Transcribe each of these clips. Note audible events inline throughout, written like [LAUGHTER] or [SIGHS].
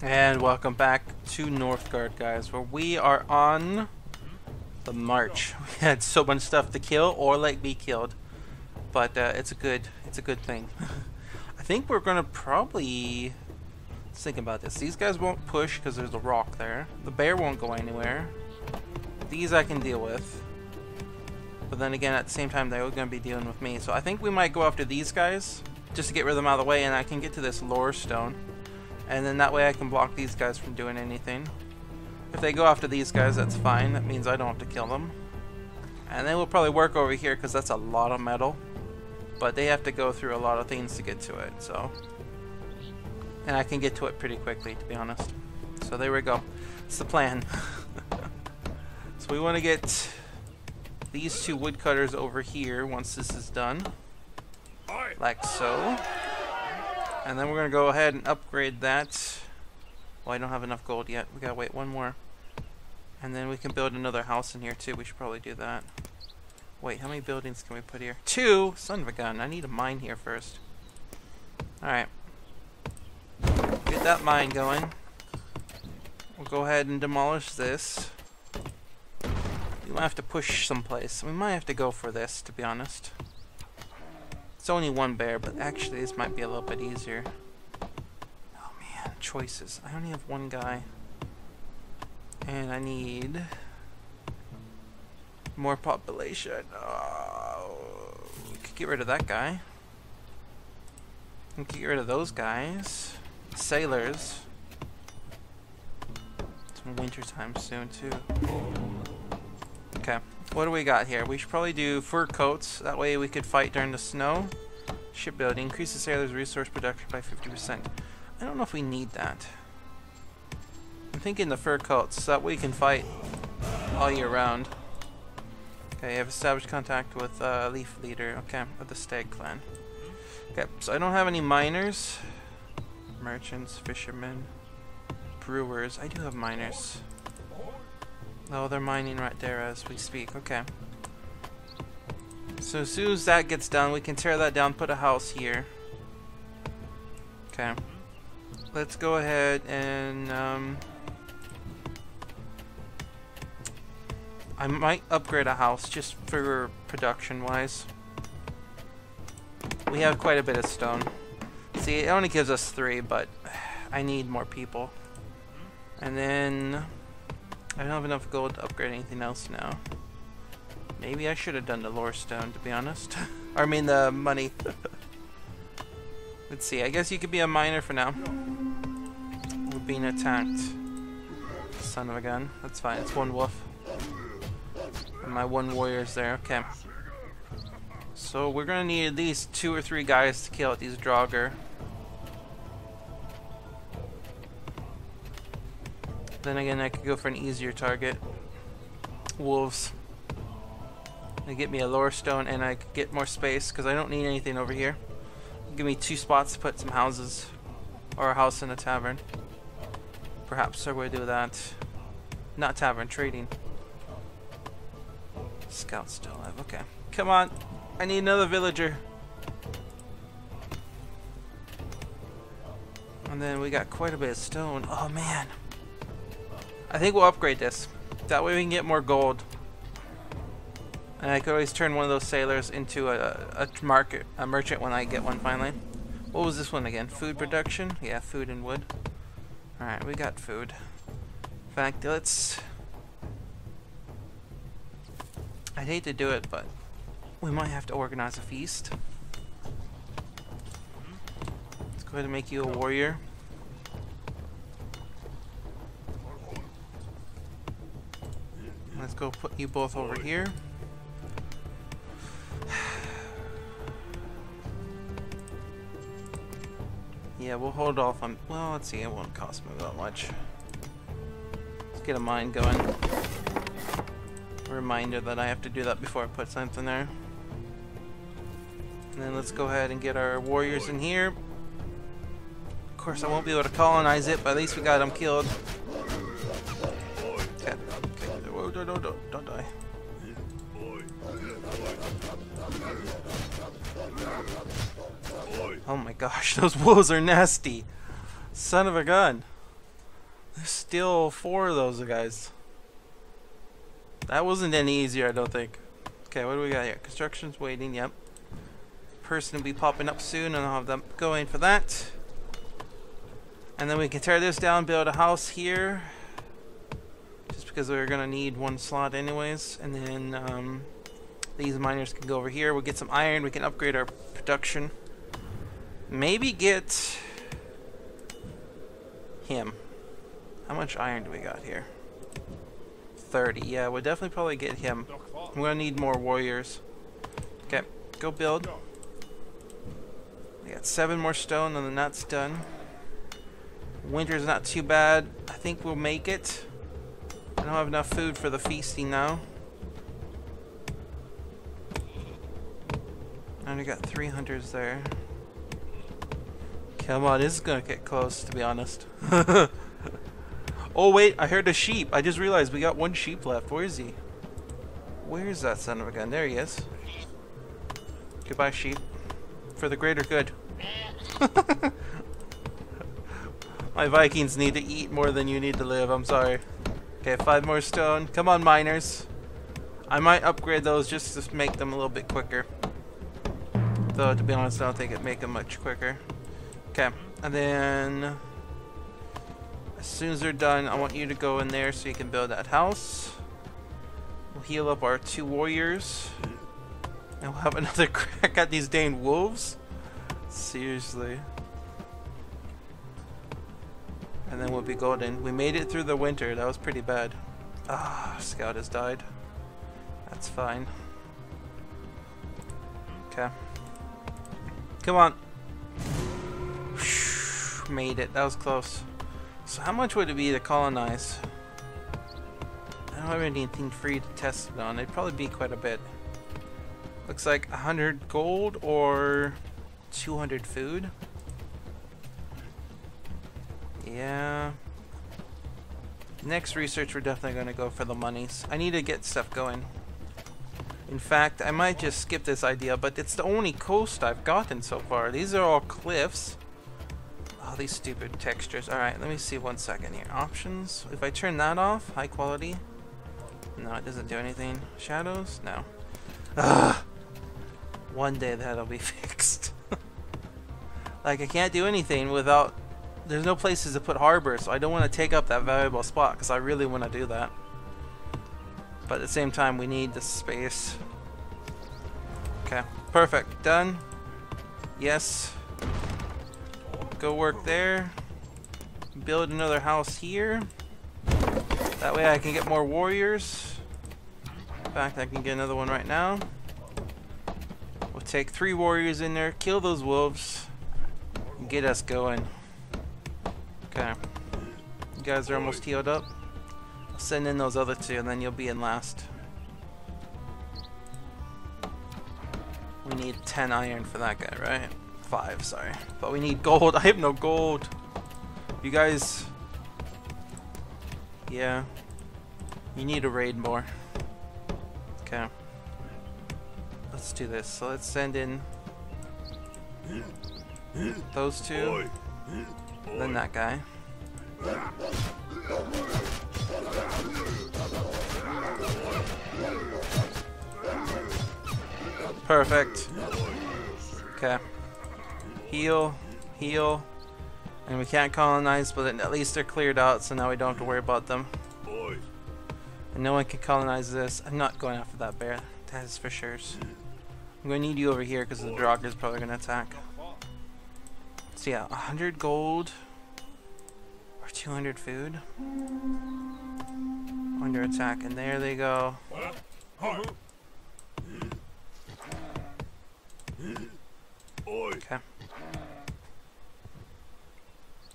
And welcome back to Northgard, guys, where we are on the march. [LAUGHS] We had so much stuff to kill or like be killed, but uh, it's a good, it's a good thing. [LAUGHS] I think we're gonna probably. Let's think about this. These guys won't push because there's a rock there. The bear won't go anywhere. These I can deal with. But then again, at the same time, they're to be dealing with me. So I think we might go after these guys just to get rid of them out of the way, and I can get to this lore stone. And then that way I can block these guys from doing anything. If they go after these guys, that's fine. That means I don't have to kill them. And then we'll probably work over here because that's a lot of metal. But they have to go through a lot of things to get to it, so... And I can get to it pretty quickly, to be honest. So there we go. It's the plan. [LAUGHS] so we want to get these two woodcutters over here once this is done. Like so. And then we're going to go ahead and upgrade that. Well, I don't have enough gold yet. We got to wait one more. And then we can build another house in here too. We should probably do that. Wait, how many buildings can we put here? Two! Son of a gun. I need a mine here first. Alright. Get that mine going. We'll go ahead and demolish this. We might have to push someplace. We might have to go for this, to be honest. It's only one bear, but actually this might be a little bit easier. Oh man, choices. I only have one guy. And I need more population. Oh, we could get rid of that guy. Get rid of those guys. Sailors. It's winter time soon too. Okay, what do we got here? We should probably do fur coats. That way we could fight during the snow. Shipbuilding. Increase the sailor's resource production by 50%. I don't know if we need that. I'm thinking the fur coats. So that way we can fight all year round. Okay, I have established contact with uh, Leaf Leader. Okay, of the Stag Clan. Okay, so I don't have any miners. Merchants, fishermen, brewers. I do have miners. Oh, they're mining right there as we speak. Okay. So as soon as that gets done, we can tear that down, put a house here. Okay. Let's go ahead and, um... I might upgrade a house just for production-wise. We have quite a bit of stone. See, it only gives us three, but [SIGHS] I need more people. And then... I don't have enough gold to upgrade anything else now. Maybe I should have done the lore stone, to be honest. [LAUGHS] I mean the money. [LAUGHS] Let's see, I guess you could be a miner for now. We're being attacked. Son of a gun. That's fine, it's one wolf. And my one warrior's there, okay. So we're gonna need at least two or three guys to kill these Draugr. Then again, I could go for an easier target. Wolves. They get me a lore stone and I could get more space because I don't need anything over here. Give me two spots to put some houses. Or a house in a tavern. Perhaps I would do that. Not tavern, trading. Scout still alive, okay. Come on, I need another villager. And then we got quite a bit of stone. Oh man. I think we'll upgrade this. That way we can get more gold. And I could always turn one of those sailors into a, a market, a merchant when I get one finally. What was this one again? Food production? Yeah, food and wood. Alright, we got food. In fact, let's... I'd hate to do it, but we might have to organize a feast. Let's go ahead and make you a warrior. Go put you both over here. [SIGHS] yeah, we'll hold off on... Well, let's see, it won't cost me that much. Let's get a mine going. Reminder that I have to do that before I put something there. And then let's go ahead and get our warriors in here. Of course, I won't be able to colonize it, but at least we got them killed. Don't, don't, don't, don't die. Oh my gosh, [LAUGHS] those wolves are nasty. Son of a gun. There's still four of those guys. That wasn't any easier, I don't think. Okay, what do we got here? Construction's waiting, yep. Person will be popping up soon, and I'll have them going for that. And then we can tear this down, build a house here. Just because we're going to need one slot anyways. And then um, these miners can go over here. We'll get some iron. We can upgrade our production. Maybe get him. How much iron do we got here? 30. Yeah, we'll definitely probably get him. I'm going to need more warriors. Okay, go build. We got seven more stone and then that's done. Winter's not too bad. I think we'll make it. I don't have enough food for the feasting now. I only got three hunters there. Come on, this is gonna get close, to be honest. [LAUGHS] oh wait, I heard a sheep. I just realized we got one sheep left. Where is he? Where is that son of a gun? There he is. Goodbye, sheep. For the greater good. [LAUGHS] My Vikings need to eat more than you need to live. I'm sorry. Okay, five more stone. Come on, miners. I might upgrade those just to make them a little bit quicker. Though, to be honest, I don't think it'd make them much quicker. Okay, and then... As soon as they're done, I want you to go in there so you can build that house. We'll heal up our two warriors. And we'll have another [LAUGHS] crack at these dang wolves. Seriously we'll be golden. We made it through the winter. That was pretty bad. Ah, Scout has died. That's fine. Okay. Come on. Made it. That was close. So how much would it be to colonize? I don't have anything free to test it on. It'd probably be quite a bit. Looks like 100 gold or 200 food. Yeah. Next research, we're definitely going to go for the monies. I need to get stuff going. In fact, I might just skip this idea, but it's the only coast I've gotten so far. These are all cliffs. Oh, these stupid textures. Alright, let me see one second here. Options. If I turn that off, high quality. No, it doesn't do anything. Shadows? No. Ugh. One day that'll be [LAUGHS] fixed. [LAUGHS] like, I can't do anything without there's no places to put harbor, so I don't want to take up that valuable spot because I really want to do that. But at the same time, we need the space. Okay, perfect. Done. Yes. Go work there. Build another house here. That way I can get more warriors. In fact, I can get another one right now. We'll take three warriors in there, kill those wolves, and get us going. Okay. You guys are almost healed up. I'll send in those other two and then you'll be in last. We need 10 iron for that guy, right? 5, sorry. But we need gold. [LAUGHS] I have no gold. You guys... Yeah. You need to raid more. Okay. Let's do this. So let's send in those two. Then that guy. Perfect. Okay. Heal. Heal. And we can't colonize, but at least they're cleared out, so now we don't have to worry about them. And no one can colonize this. I'm not going after that bear. That is for sure. I'm going to need you over here because the Draugr is probably going to attack. So yeah, 100 gold or 200 food. Under attack, and there they go. Okay.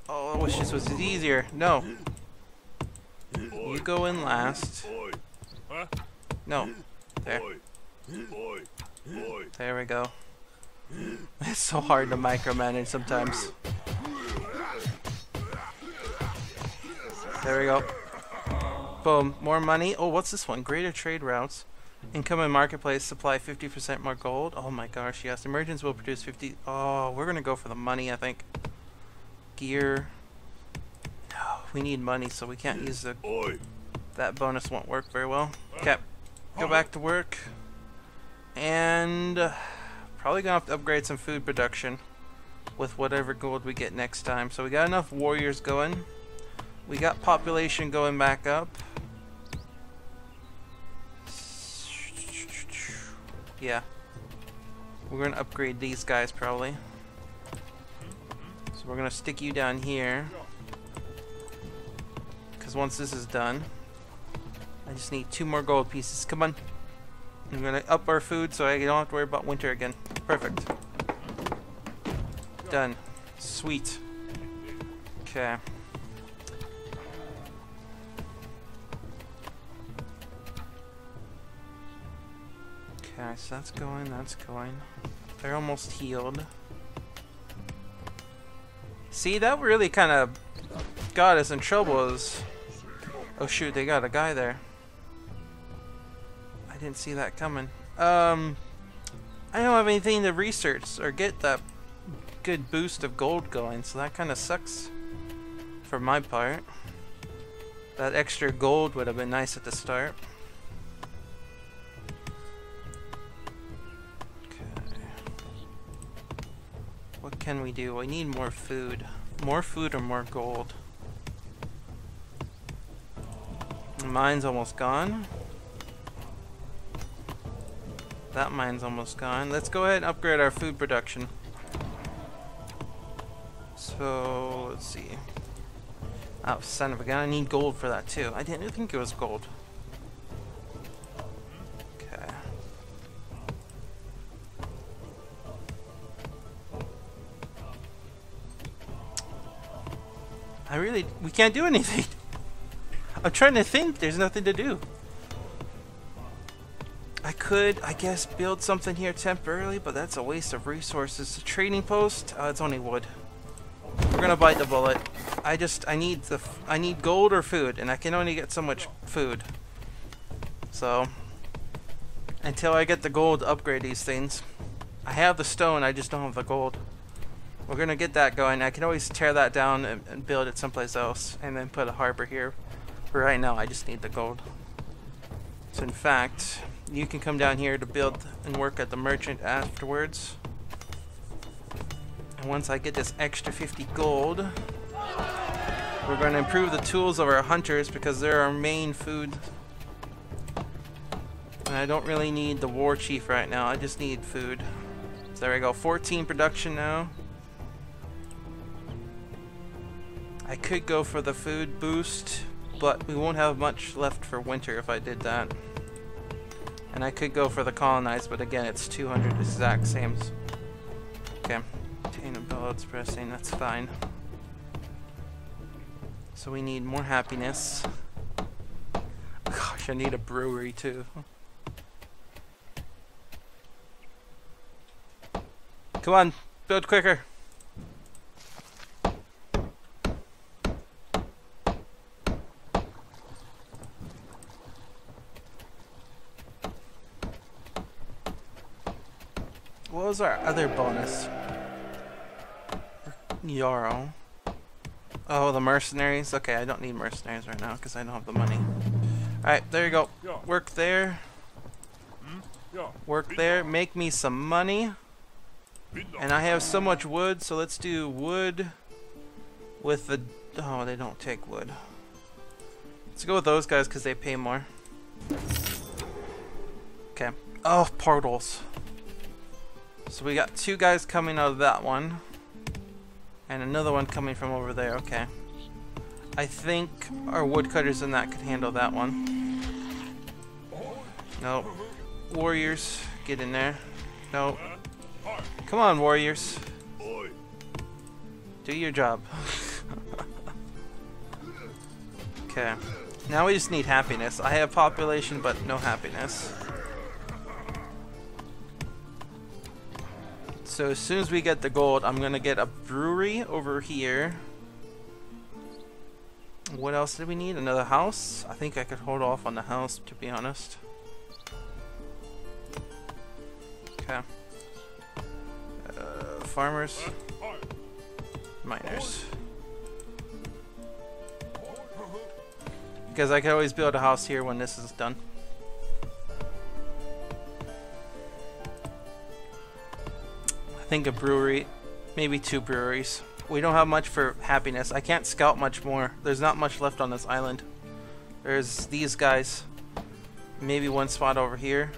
Oh, I wish this was easier. No. You go in last. No. There. There we go. [LAUGHS] It's so hard to micromanage sometimes. There we go. Boom. More money. Oh, what's this one? Greater trade routes. Income in marketplace supply 50% more gold. Oh my gosh, yes. Emergence will produce 50. Oh, we're going to go for the money, I think. Gear. No, we need money, so we can't use the that bonus won't work very well. Okay, go back to work, and uh, probably gonna have to upgrade some food production with whatever gold we get next time. So we got enough warriors going. We got population going back up. Yeah. We're gonna upgrade these guys probably. So we're gonna stick you down here. Because once this is done, I just need two more gold pieces. Come on. I'm gonna up our food so I don't have to worry about winter again. Perfect. Done. Sweet. Okay. Okay, that's going, that's going. They're almost healed. See, that really kind of got us in trouble. Is oh shoot, they got a guy there. I didn't see that coming. Um, I don't have anything to research or get that good boost of gold going, so that kind of sucks for my part. That extra gold would have been nice at the start. Can we do? We need more food. More food or more gold? Mine's almost gone. That mine's almost gone. Let's go ahead and upgrade our food production. So, let's see. Oh, son of a gun, I need gold for that too. I didn't think it was gold. Really, we can't do anything. [LAUGHS] I'm trying to think, there's nothing to do. I could, I guess, build something here temporarily, but that's a waste of resources. A trading post, uh, it's only wood. We're gonna bite the bullet. I just, I need the, I need gold or food, and I can only get so much food. So, until I get the gold to upgrade these things. I have the stone, I just don't have the gold. We're gonna get that going. I can always tear that down and, and build it someplace else, and then put a harbor here. But right now, I just need the gold. So in fact, you can come down here to build and work at the merchant afterwards. And once I get this extra 50 gold, we're going to improve the tools of our hunters because they're our main food. And I don't really need the war chief right now, I just need food. So there we go, 14 production now. I could go for the food boost, but we won't have much left for winter if I did that. And I could go for the colonize, but again, it's 200 exact same. Okay, obtain a bellows pressing, that's fine. So we need more happiness. Gosh, I need a brewery too. Come on, build quicker. What was our other bonus? Yarrow. Oh, the mercenaries? Okay, I don't need mercenaries right now because I don't have the money. Alright, there you go. Work there. Work there. Make me some money. And I have so much wood, so let's do wood with the... Oh, they don't take wood. Let's go with those guys because they pay more. Okay. Oh, portals. So we got two guys coming out of that one. And another one coming from over there. Okay. I think our woodcutters in that could handle that one. Nope. Warriors, get in there. Nope. Come on, warriors. Do your job. [LAUGHS] okay. Now we just need happiness. I have population, but no happiness. So as soon as we get the gold, I'm gonna get a brewery over here. What else did we need? Another house? I think I could hold off on the house, to be honest. Okay. Uh, farmers. Miners. Because I can always build a house here when this is done. Think a brewery, maybe two breweries. We don't have much for happiness. I can't scout much more. There's not much left on this island. There's these guys. Maybe one spot over here.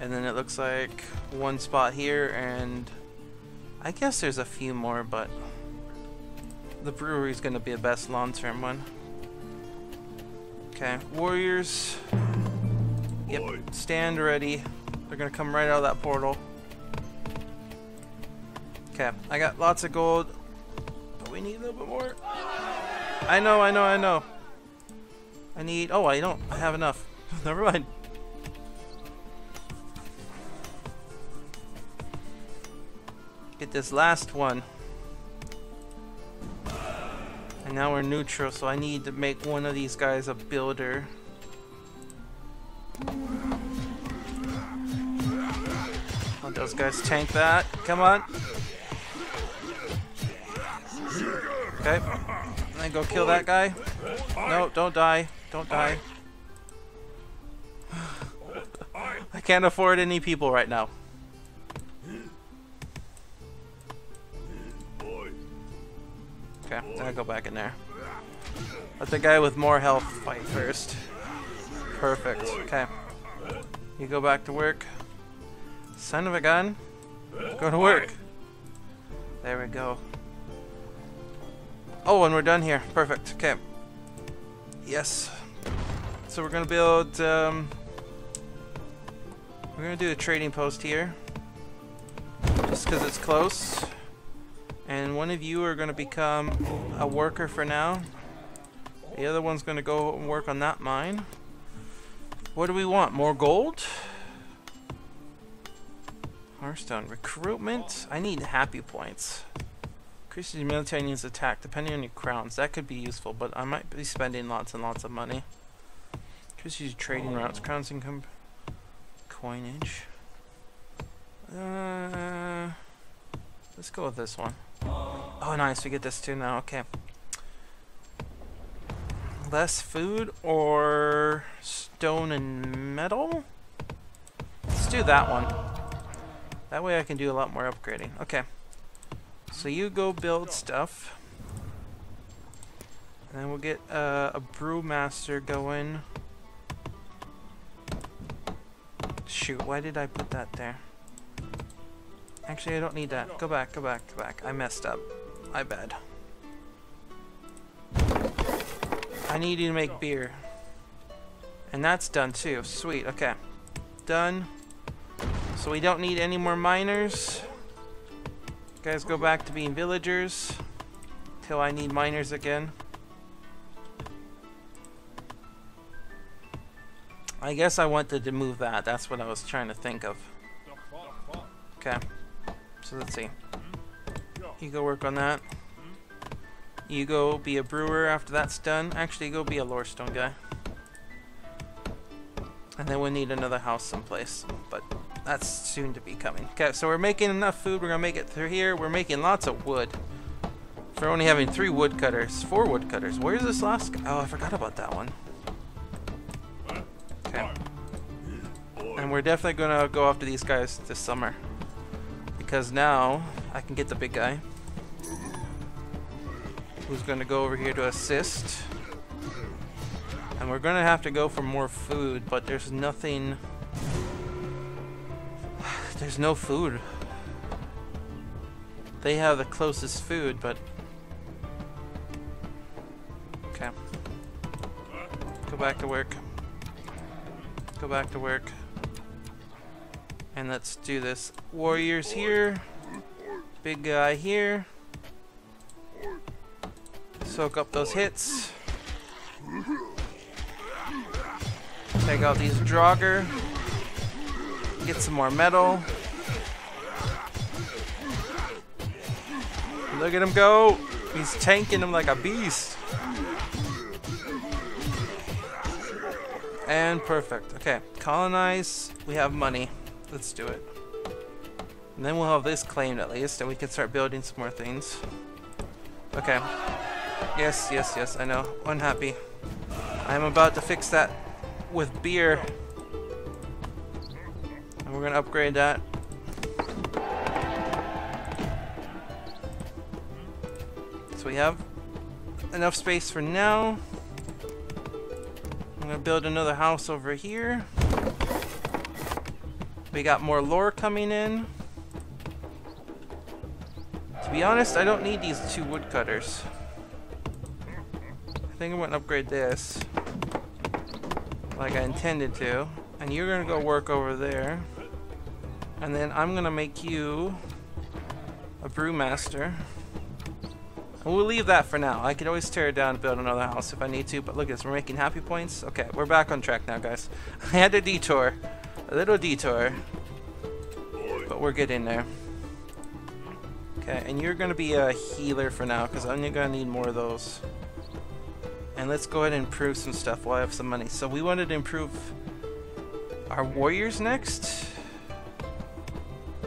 And then it looks like one spot here and I guess there's a few more, but the brewery's gonna be the best long-term one. Okay, warriors. Yep, stand ready. They're gonna come right out of that portal. Okay, I got lots of gold, but we need a little bit more. I know, I know, I know. I need. Oh, I don't. I have enough. [LAUGHS] Never mind. Get this last one. And now we're neutral, so I need to make one of these guys a builder. Let those guys tank that. Come on. Okay. Then go kill that guy. No, don't die. Don't die. [SIGHS] I can't afford any people right now. Okay, I go back in there. Let the guy with more health fight first. Perfect. Okay. You go back to work. Son of a gun. Go to work. There we go. Oh, and we're done here. Perfect. Okay. Yes. So we're gonna build. Um, we're gonna do a trading post here, just because it's close. And one of you are gonna become a worker for now. The other one's gonna go and work on that mine. What do we want? More gold? Hearthstone recruitment. I need happy points. Increases your military attack depending on your crowns. That could be useful, but I might be spending lots and lots of money. Increases your trading routes, crowns income, coinage. Uh, let's go with this one. Oh, nice. We get this too now. Okay. Less food or stone and metal? Let's do that one. That way I can do a lot more upgrading. Okay. So you go build stuff. And then we'll get uh, a brewmaster going. Shoot, why did I put that there? Actually, I don't need that. Go back, go back, go back. I messed up. My bad. I need you to make beer. And that's done too. Sweet, okay. Done. So we don't need any more miners. Guys go back to being villagers. Till I need miners again. I guess I wanted to move that. That's what I was trying to think of. Okay. So let's see. You go work on that. You go be a brewer after that's done. Actually, go be a lorestone guy. And then we'll need another house someplace. But that's soon to be coming. Okay, so we're making enough food. We're going to make it through here. We're making lots of wood. For only having three woodcutters. Four woodcutters. Where's this last? Oh, I forgot about that one. Okay. And we're definitely going to go after these guys this summer. Because now I can get the big guy. Who's going to go over here to assist. And we're going to have to go for more food, but there's nothing... There's no food. They have the closest food, but... Okay. Go back to work. Go back to work. And let's do this. Warriors here. Big guy here. Soak up those hits. Take out these Draugr. Get some more metal. Look at him go. He's tanking him like a beast. And perfect. Okay, colonize. We have money. Let's do it. And then we'll have this claimed at least, and we can start building some more things. Okay. Yes, yes, yes, I know. Unhappy. I'm about to fix that with beer. And we're gonna upgrade that. We have enough space for now. I'm gonna build another house over here. We got more lore coming in. To be honest, I don't need these two woodcutters. I think I'm gonna upgrade this like I intended to. And you're gonna go work over there. And then I'm gonna make you a brewmaster. We'll leave that for now. I could always tear it down and build another house if I need to, but look at this, we're making happy points. Okay, we're back on track now, guys. [LAUGHS] I had a detour. A little detour. But we're getting there. Okay, and you're gonna be a healer for now, because I'm gonna need more of those. And let's go ahead and improve some stuff while I have some money. So we wanted to improve our warriors next.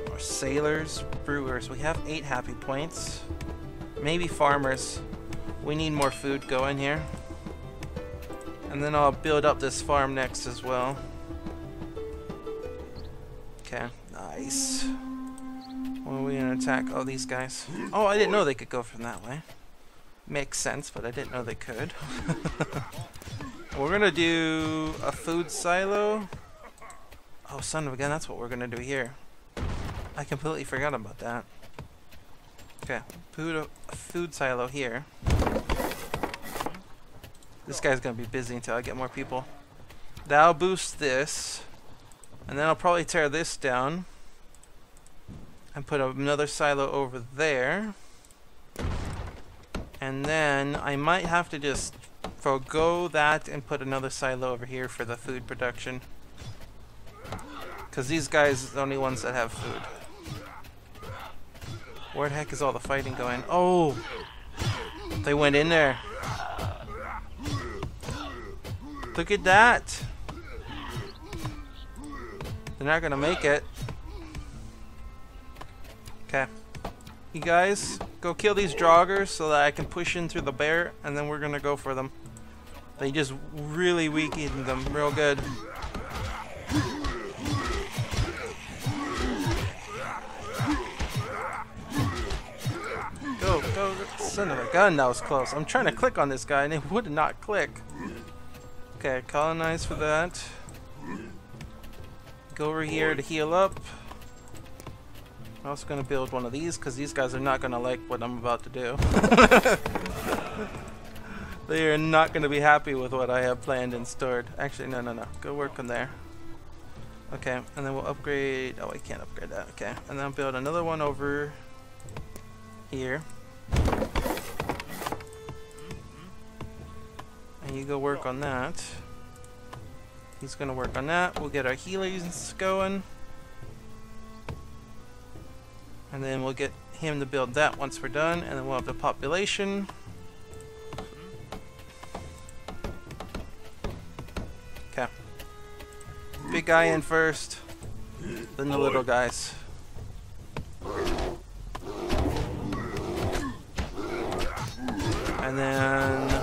Our sailors, brewers. We have eight happy points. Maybe farmers. We need more food going here. And then I'll build up this farm next as well. Okay, nice. When are we gonna attack? Oh, these guys. Oh, I didn't know they could go from that way. Makes sense, but I didn't know they could. [LAUGHS] we're gonna do a food silo. Oh, son of a gun, that's what we're gonna do here. I completely forgot about that. Okay, food, food silo here. This guy's gonna be busy until I get more people. That'll boost this. And then I'll probably tear this down. And put another silo over there. And then I might have to just forego that and put another silo over here for the food production. Because these guys are the only ones that have food. Where the heck is all the fighting going? Oh! They went in there. Look at that! They're not gonna make it. Okay. You guys, go kill these joggers so that I can push in through the bear, and then we're gonna go for them. They just really weakened them real good. Son of a gun, that was close. I'm trying to click on this guy and it would not click. Okay, colonize for that. Go over here to heal up. I'm also going to build one of these because these guys are not going to like what I'm about to do. [LAUGHS] they are not going to be happy with what I have planned and stored. Actually, no, no, no. Go work on there. Okay, and then we'll upgrade... Oh, I can't upgrade that. Okay, and then I'll build another one over here. You go work on that. He's gonna work on that. We'll get our healers going. And then we'll get him to build that once we're done. And then we'll have the population. Okay. Big guy in first. Then the little guys. And then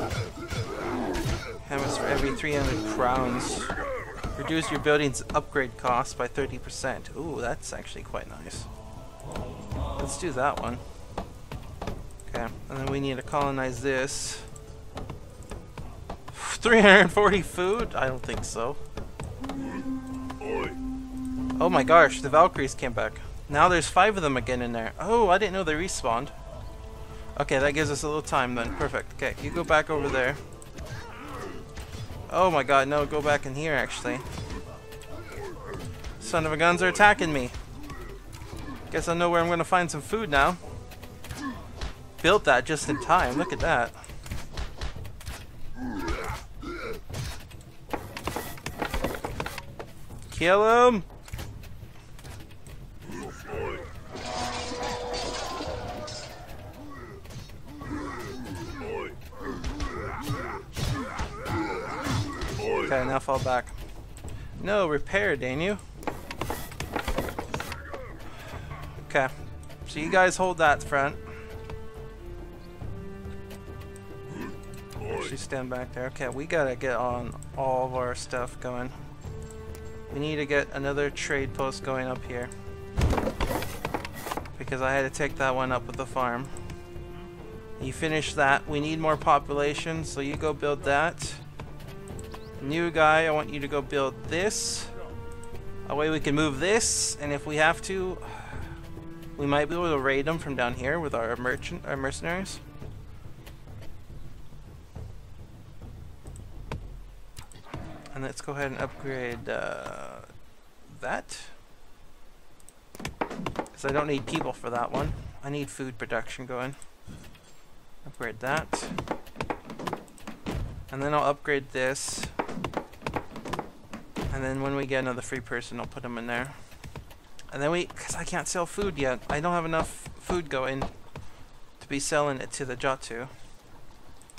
for every 300 crowns. Reduce your building's upgrade cost by 30%. Ooh, that's actually quite nice. Let's do that one. Okay, and then we need to colonize this. [SIGHS] 340 food? I don't think so. Oh my gosh, the Valkyries came back. Now there's five of them again in there. Oh, I didn't know they respawned. Okay, that gives us a little time then. Perfect. Okay, you go back over there. Oh my god, no, go back in here actually. Son of a guns are attacking me. Guess I know where I'm gonna find some food now. Built that just in time, look at that. Kill him! Fall back. No, repair, Daniel. Okay. So you guys hold that front. Actually, you stand back there. Okay, we gotta get on all of our stuff going. We need to get another trade post going up here. Because I had to take that one up with the farm. You finish that. We need more population, so you go build that. New guy, I want you to go build this. A way we can move this, and if we have to, we might be able to raid them from down here with our merchant, our mercenaries. And let's go ahead and upgrade uh, that. Because I don't need people for that one. I need food production going. Upgrade that. And then I'll upgrade this. And then when we get another free person, I'll put them in there. And then we, because I can't sell food yet. I don't have enough food going to be selling it to the Jotu.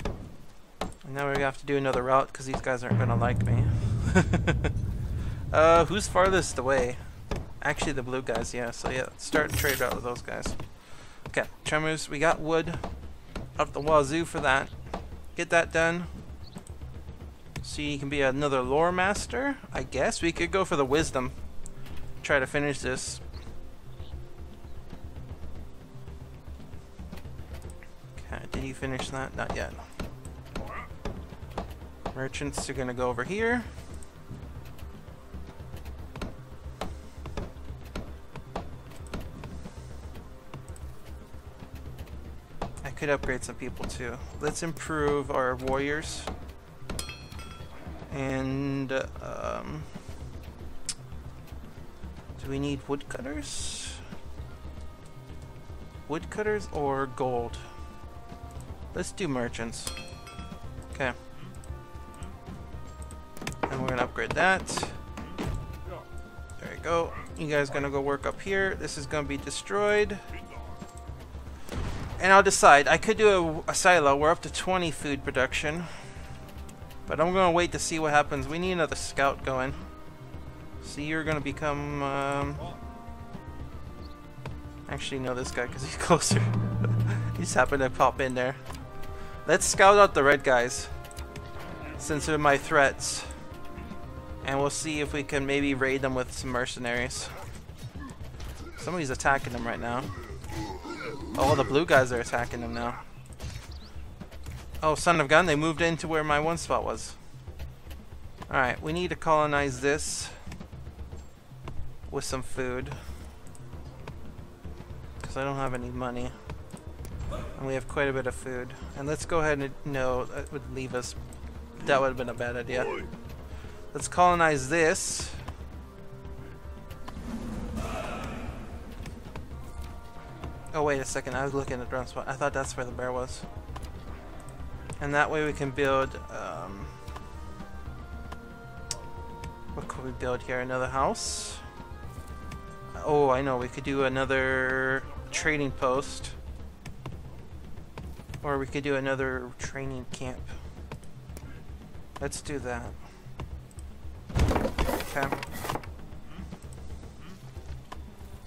And now we have to do another route because these guys aren't going to like me. [LAUGHS] uh, who's farthest away? Actually, the blue guys, yeah. So yeah, start a trade route with those guys. Okay, tremors, we got wood up the wazoo for that. Get that done. So you can be another lore master, I guess. We could go for the wisdom. Try to finish this. Okay, did you finish that? Not yet. Merchants are gonna go over here. I could upgrade some people too. Let's improve our warriors. And, um, do we need woodcutters? Woodcutters or gold? Let's do merchants. Okay. And we're gonna upgrade that. There you go. You guys gonna go work up here. This is gonna be destroyed. And I'll decide. I could do a, a silo. We're up to 20 food production. But I'm gonna wait to see what happens. We need another scout going. See, you're gonna become. Um... Actually, know this guy because he's [LAUGHS] closer. he just happened to pop in there. Let's scout out the red guys, since they're my threats, and we'll see if we can maybe raid them with some mercenaries. Somebody's attacking them right now. Oh, the blue guys are attacking them now. Oh, son of gun, they moved into where my one spot was. Alright, we need to colonize this with some food. Because I don't have any money. And we have quite a bit of food. And let's go ahead and no, that would leave us. That would have been a bad idea. Let's colonize this. Oh wait a second, I was looking at the wrong spot. I thought that's where the bear was. And that way we can build, um, what could we build here? Another house? Oh, I know, we could do another trading post. Or we could do another training camp. Let's do that. Okay.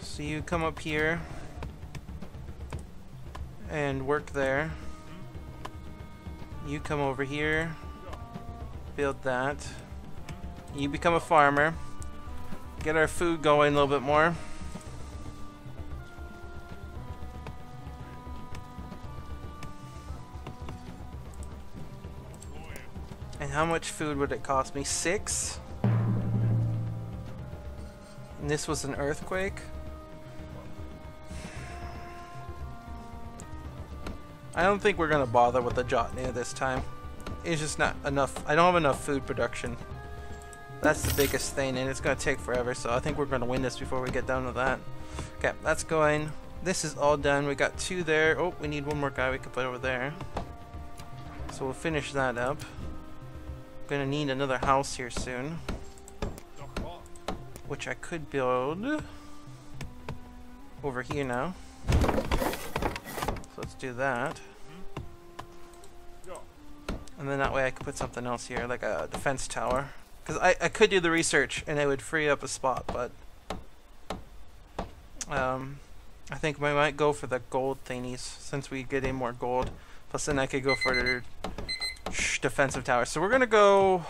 So you come up here and work there. You come over here, build that. You become a farmer. Get our food going a little bit more. And how much food would it cost me? Six? And this was an earthquake? I don't think we're gonna bother with the Jotnia this time. It's just not enough. I don't have enough food production. That's the biggest thing, and it's gonna take forever. So I think we're gonna win this before we get done with that. Okay, that's going. This is all done. We got two there. Oh, we need one more guy we can put over there. So we'll finish that up. Gonna need another house here soon, which I could build over here now. So let's do that. And then that way I could put something else here, like a defense tower. Because I, I could do the research and it would free up a spot, but... Um, I think we might go for the gold thingies, since we get in more gold. Plus then I could go for defensive tower. So we're gonna go.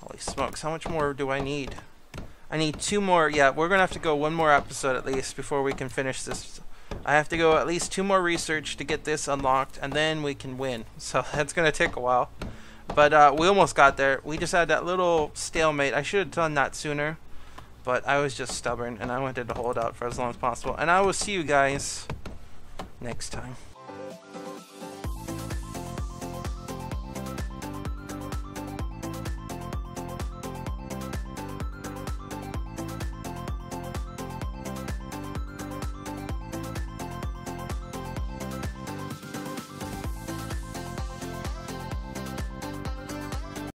Holy smokes! How much more do I need? I need two more. Yeah, we're gonna have to go one more episode at least before we can finish this. I have to go at least two more research to get this unlocked, and then we can win. [LAUGHS] So that's gonna take a while. But uh, we almost got there. We just had that little stalemate. I should have done that sooner. But I was just stubborn, and I wanted to hold out for as long as possible. And I will see you guys next time.